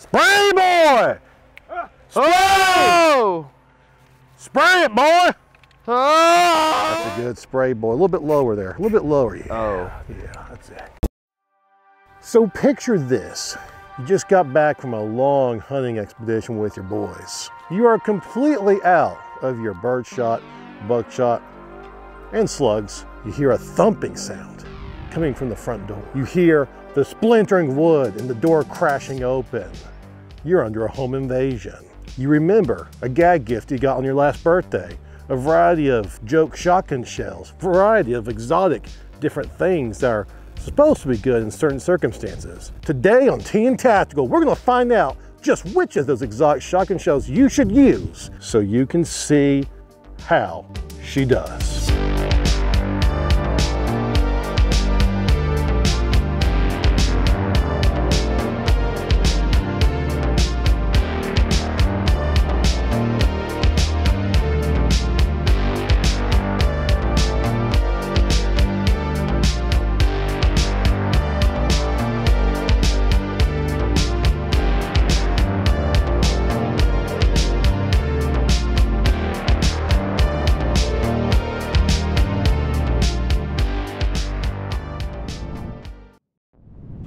Spray boy! Spray! Oh! Spray it, boy! Oh! That's a good spray boy. A little bit lower there. A little bit lower. Yeah. Oh. Yeah, that's it. So picture this. You just got back from a long hunting expedition with your boys. You are completely out of your birdshot, buckshot, and slugs. You hear a thumping sound coming from the front door. You hear the splintering wood and the door crashing open. You're under a home invasion. You remember a gag gift you got on your last birthday, a variety of joke shotgun shells, variety of exotic different things that are supposed to be good in certain circumstances. Today on TN Tactical, we're gonna find out just which of those exotic shotgun shells you should use so you can see how she does.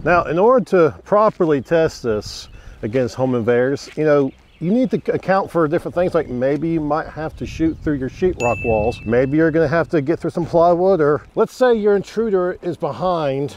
Now, in order to properly test this against home invaders, you know, you need to account for different things like maybe you might have to shoot through your sheetrock walls. Maybe you're gonna have to get through some plywood or let's say your intruder is behind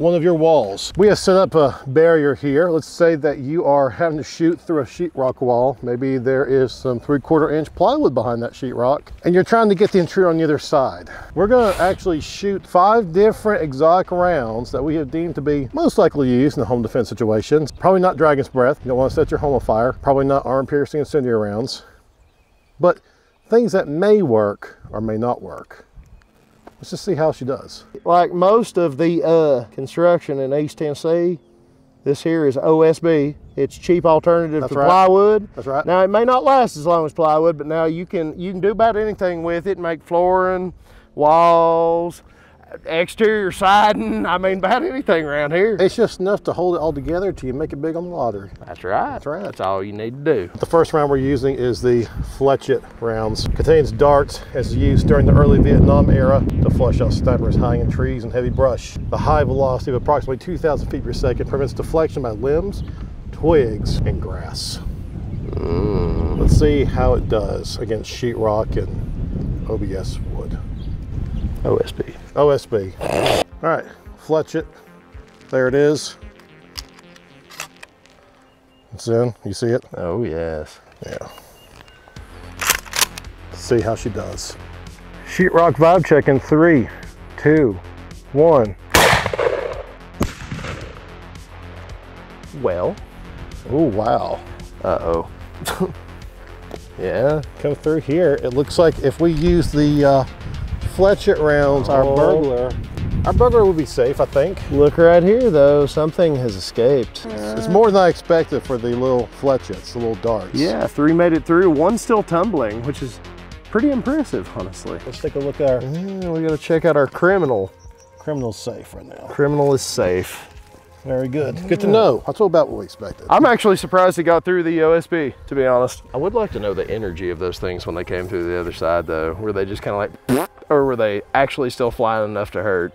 one of your walls. We have set up a barrier here. Let's say that you are having to shoot through a sheetrock wall. Maybe there is some three quarter inch plywood behind that sheetrock and you're trying to get the intruder on the other side. We're gonna actually shoot five different exotic rounds that we have deemed to be most likely used in a home defense situation. Probably not dragon's breath. You don't wanna set your home on fire. Probably not arm piercing incendiary rounds, but things that may work or may not work. Let's just see how she does. Like most of the uh, construction in East Tennessee, this here is OSB. It's cheap alternative That's to right. plywood. That's right. Now it may not last as long as plywood, but now you can you can do about anything with it. Make flooring, walls, exterior siding. I mean, about anything around here. It's just enough to hold it all together till you make it big on the lottery. That's right. That's right. That's all you need to do. The first round we're using is the Flechette rounds. Contains darts as used during the early Vietnam era to flush out snipers hiding in trees and heavy brush. The high velocity of approximately 2,000 feet per second prevents deflection by limbs, twigs, and grass. Mm. Let's see how it does against sheetrock and OBS wood. OSB. OSB. All right, Flechette. There it is. It's in. You see it? Oh yes. Yeah. Let's see how she does. Sheetrock vibe check in three, two, one. Well. Oh, wow. Uh oh. yeah. Come through here. It looks like if we use the uh, Flechette rounds, our Oh. burglar, our burglar will be safe, I think. Look right here though. Something has escaped. It's more than I expected for the little Flechettes, the little darts. Yeah, three made it through. One still tumbling, which is pretty impressive, honestly. Let's take a look at our Yeah, we gotta check out our criminal. criminal safe right now. Criminal is safe. Very good. Good to know. That's about what we expected. I'm actually surprised he got through the OSB, to be honest. I would like to know the energy of those things when they came through the other side, though. Were they just kind of like, or were they actually still flying enough to hurt?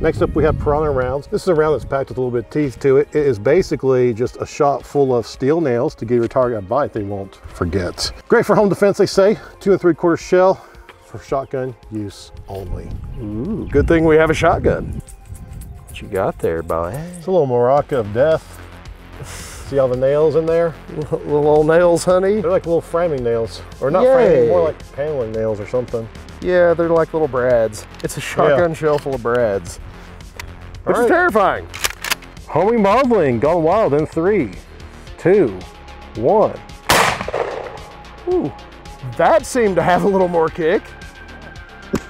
Next up, we have Piranha rounds. This is a round that's packed with a little bit of teeth to it. It is basically just a shot full of steel nails to give your target a bite they won't forget. Great for home defense, they say. Two and three quarter shell for shotgun use only. Ooh, good thing we have a shotgun. What you got there, boy? It's a little maraca of death. See all the nails in there? Little old nails, honey. They're like little framing nails. Or not Yay. framing, more like paneling nails or something. Yeah, they're like little brads. It's a shotgun shell full of brads. Which All is terrifying. Homing Modeling, gone wild in three, two, one. Ooh, that seemed to have a little more kick.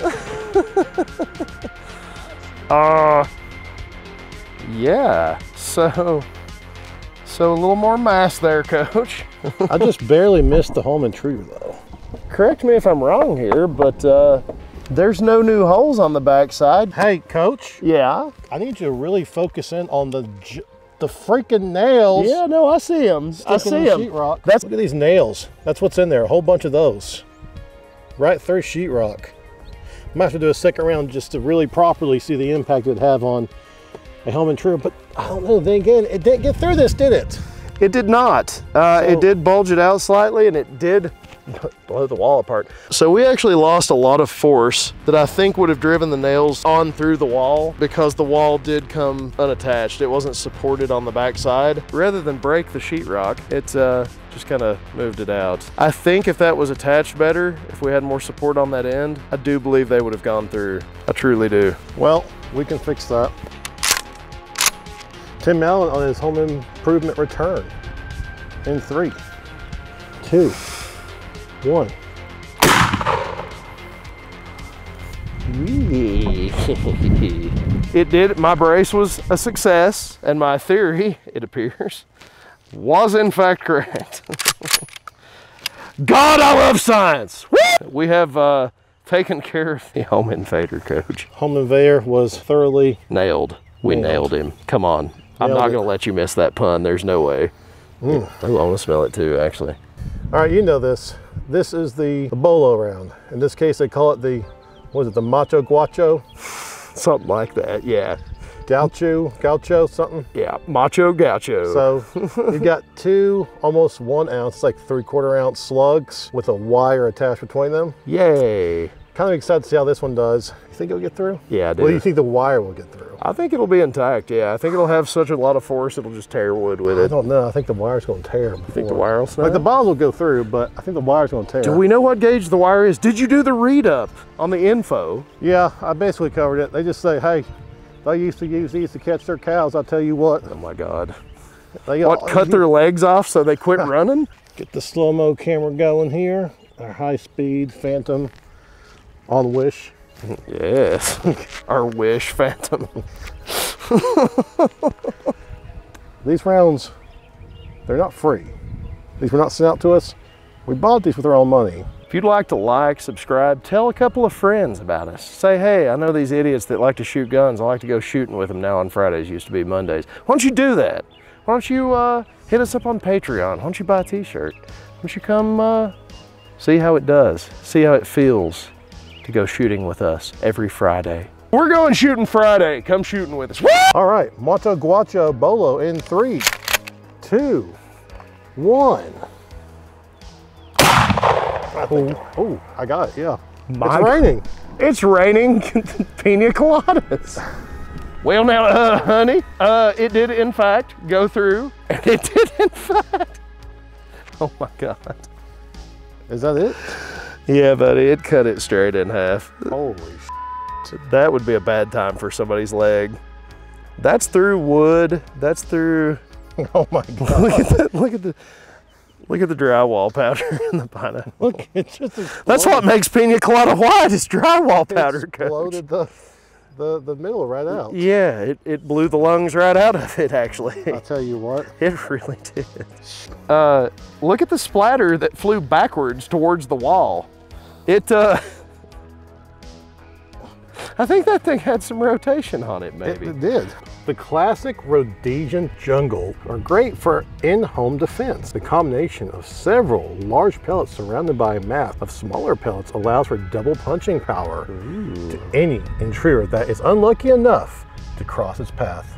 uh, yeah. So, so a little more mass there, coach. I just barely missed the home intruder though. Correct me if I'm wrong here, but uh, there's no new holes on the backside. Hey, coach. Yeah. I need you to really focus in on the the freaking nails. Yeah, no, I see them. I see them. sheetrock. That's Look at these nails. That's what's in there. A whole bunch of those. Right through sheetrock. I might have to do a second round just to really properly see the impact it'd have on a helmet intruder. But I don't know. Then again, it didn't get through this, did it? It did not. Uh, So- it did bulge it out slightly and it did blow the wall apart. So we actually lost a lot of force that I think would have driven the nails on through the wall because the wall did come unattached. It wasn't supported on the backside. Rather than break the sheetrock, it uh, just kind of moved it out. I think if that was attached better, if we had more support on that end, I do believe they would have gone through. I truly do. Well, we can fix that. Tim Allen on his home improvement return in three, two, one. it did. My brace was a success, and my theory, it appears, was in fact correct. God, I love science. Woo! We have uh, taken care of the home invader coach. Home invader was thoroughly Nailed. We Nailed. nailed, him. Come on. I'm not going to let you miss that pun. There's no way. Oh, I want to smell it too, actually. All right, you know this. This is the, the bolo round. In this case, they call it the, what is it, the macho guacho, Something like that. Yeah. gaucho, gaucho, something. Yeah. Macho gaucho. So you've got two almost one ounce, like three quarter ounce slugs with a wire attached between them. Yay. Kind of excited to see how this one does. You think it'll get through? Yeah, I do. Well, you think the wire will get through? I think it'll be intact. Yeah, I think it'll have such a lot of force it'll just tear wood with it. I don't know. I think the wire's going to tear. You think the wire will snap? Like the bottles will go through, but I think the wire's going to tear. Do we know what gauge the wire is? Did you do the read up on the info? Yeah, I basically covered it. They just say, hey, they used to use these to catch their cows. I'll tell you what. Oh my God! They What cut their legs off so they quit running? Get the slow mo camera going here. Our high speed Phantom on Wish. Yes, our wish phantom. These rounds, they're not free. These were not sent out to us. We bought these with our own money. If you'd like to like, subscribe, tell a couple of friends about us. Say, hey, I know these idiots that like to shoot guns. I like to go shooting with them now on Fridays. Used to be Mondays. Why don't you do that? Why don't you uh, hit us up on Patreon? Why don't you buy a T-shirt? Why don't you come uh, see how it does? See how it feels to go shooting with us every Friday. We're going shooting Friday. Come shooting with us. Woo! All right, Macho Gaucho Bolo in three, two, one. Oh, oh, I got it, yeah. My- it's raining. It's raining pina coladas. Well, now, uh, honey, uh, it did in fact go through, and it did in fact. Oh my God. Is that it? Yeah, buddy, it cut it straight in half. Holy That would be a bad time for somebody's leg. That's through wood. That's through. Oh my God. Look at that. Look at the. Look at the drywall powder in the pineapple. Look, it just That's what makes pina colada white. Is drywall powder. coach. exploded the, the, the middle right out. Yeah, it, it blew the lungs right out of it. Actually. I'll tell you what. It really did. Uh, look at the splatter that flew backwards towards the wall. It, uh, I think that thing had some rotation on it, It, maybe. it did. The classic Rhodesian jungle are great for in-home defense. The combination of several large pellets surrounded by a mat of smaller pellets allows for double punching power to any intruder that is unlucky enough to cross its path.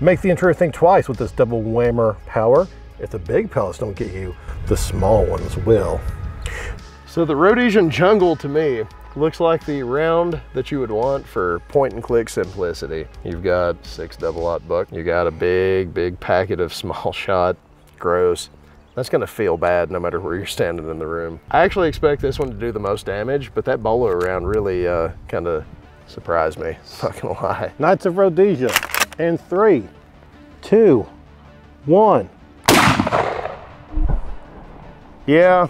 Make the intruder think twice with this double whammer power. If the big pellets don't get you, the small ones will. So the Rhodesian jungle to me looks like the round that you would want for point and click simplicity. You've got six double aught buck. You got a big, big packet of small shot. Gross. That's gonna feel bad no matter where you're standing in the room. I actually expect this one to do the most damage, but that bolo round really uh, kind of surprised me. Not gonna lie. Knights of Rhodesia in three, two, one. Yeah.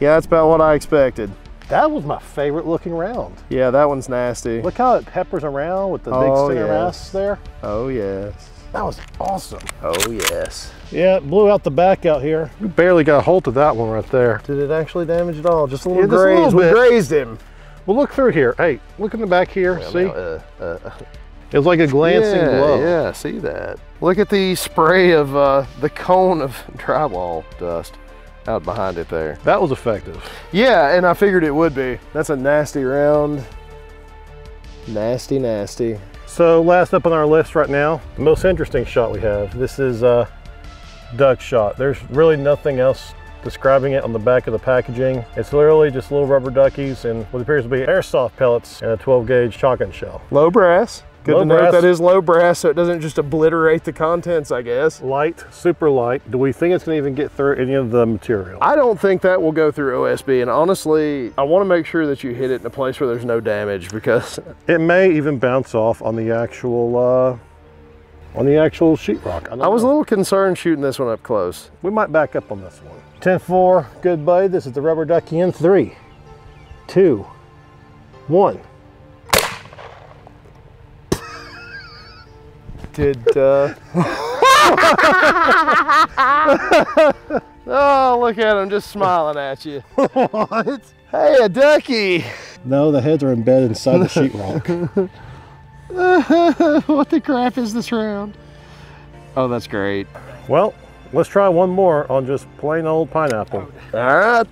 Yeah, that's about what I expected. That was my favorite looking round. Yeah, that one's nasty. Look how it peppers around with the big Oh, stinger yes. masks there. Oh yes. That was awesome. Oh yes. Yeah, it blew out the back out here. We barely got a hold of that one right there. Did it actually damage at all? Just a Yeah, little just a graze. little we bit. grazed him. Well, look through here. Hey, look in the back here. Well, See? now, uh, uh, It was like a glancing yeah, glow. Yeah, see that. Look at the spray of uh, the cone of drywall dust out behind it there. That was effective. Yeah, and I figured it would be. That's a nasty round. Nasty, nasty. So last up on our list right now, the most interesting shot we have. This is a duck shot. There's really nothing else describing it on the back of the packaging. It's literally just little rubber duckies and what appears to be airsoft pellets and a 12 gauge shotgun shell. Low brass. Good Low to note brass. that is low brass so it doesn't just obliterate the contents, I guess. Light, super light. Do we think it's gonna even get through any of the material? I don't think that will go through OSB, and honestly, I want to make sure that you hit it in a place where there's no damage because It may even bounce off on the actual, uh, on the actual sheetrock. don't I was a little concerned shooting this one up close. We might back up on this one. 10-4, good buddy. This is the rubber ducky in three, two, one. Did, uh... oh, look at him just smiling at you. What? Hey, a ducky! No, the heads are embedded inside the sheetrock. what the crap is this round? Oh, that's great. well, let's try one more on just plain old pineapple. All right.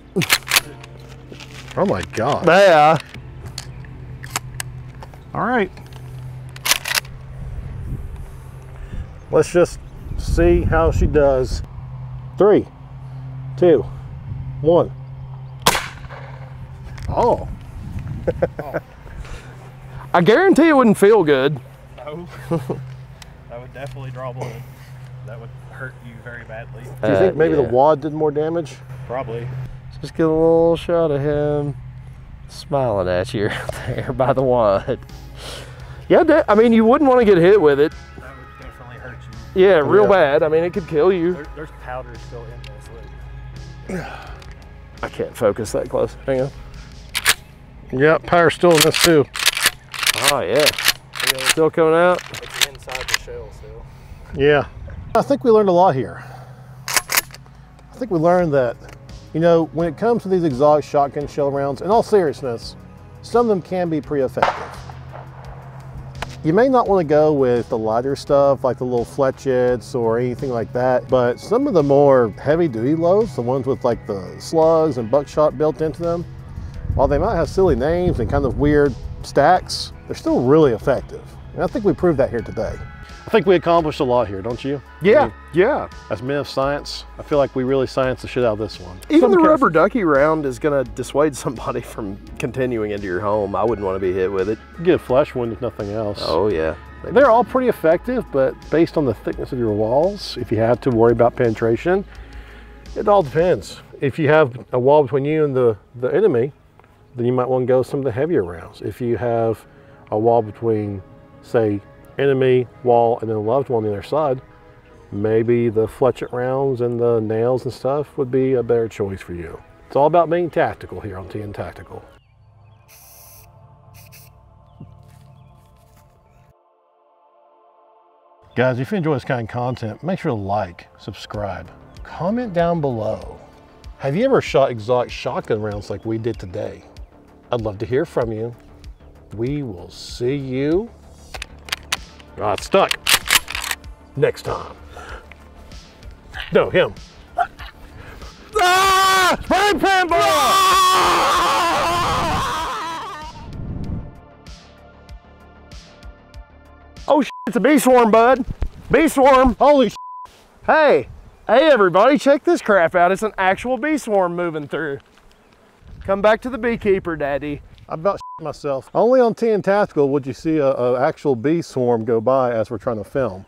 Oh my God. Yeah. All right. Let's just see how she does. Three, two, one. Oh, I guarantee it wouldn't feel good. No. that would definitely draw blood. That would hurt you very badly. do you think Uh, maybe the wad did more damage? Probably. Just get a little shot of him smiling at you right there by the wad. Yeah, I mean, you wouldn't want to get hit with it. Yeah, real Yeah. bad. I mean, it could kill you. There, there's powder still in this. Look. I can't focus that close. Hang on. Yeah, power's still in this too. Oh, yeah. Still coming out. It's inside the shell still. Yeah. I think we learned a lot here. I think we learned that, you know, when it comes to these exotic shotgun shell rounds, in all seriousness, some of them can be pretty effective. You may not want to go with the lighter stuff like the little flechettes or anything like that, but some of the more heavy duty loads, the ones with like the slugs and buckshot built into them, while they might have silly names and kind of weird stacks, they're still really effective. And I think we proved that here today. I think we accomplished a lot here, don't you? Yeah, yeah. As men of science, I feel like we really science the shit out of this one. Even Some the cases- rubber ducky round is going to dissuade somebody from continuing into your home. I wouldn't want to be hit with it. you get a flesh wound if nothing else. Oh, yeah. Maybe. They're all pretty effective, but based on the thickness of your walls, if you have to worry about penetration, it all depends. If you have a wall between you and the, the enemy, then you might want to go some of the heavier rounds. If you have a wall between, say, enemy, wall, and then a loved one on the other side, maybe the flechette rounds and the nails and stuff would be a better choice for you. It's all about being tactical here on TN Tactical. Guys, if you enjoy this kind of content, make sure to like, subscribe, comment down below. Have you ever shot exotic shotgun rounds like we did today? I'd love to hear from you. We will see you. Ah, it's stuck. Next time. No, him. Ah! Spray paint Oh, shit, it's a bee swarm, bud. Bee swarm. Holy shit. Hey, hey, everybody, check this crap out. It's an actual bee swarm moving through. Come back to the beekeeper, daddy. I about myself. Only on TN Tactical would you see a, a actual bee swarm go by as we're trying to film.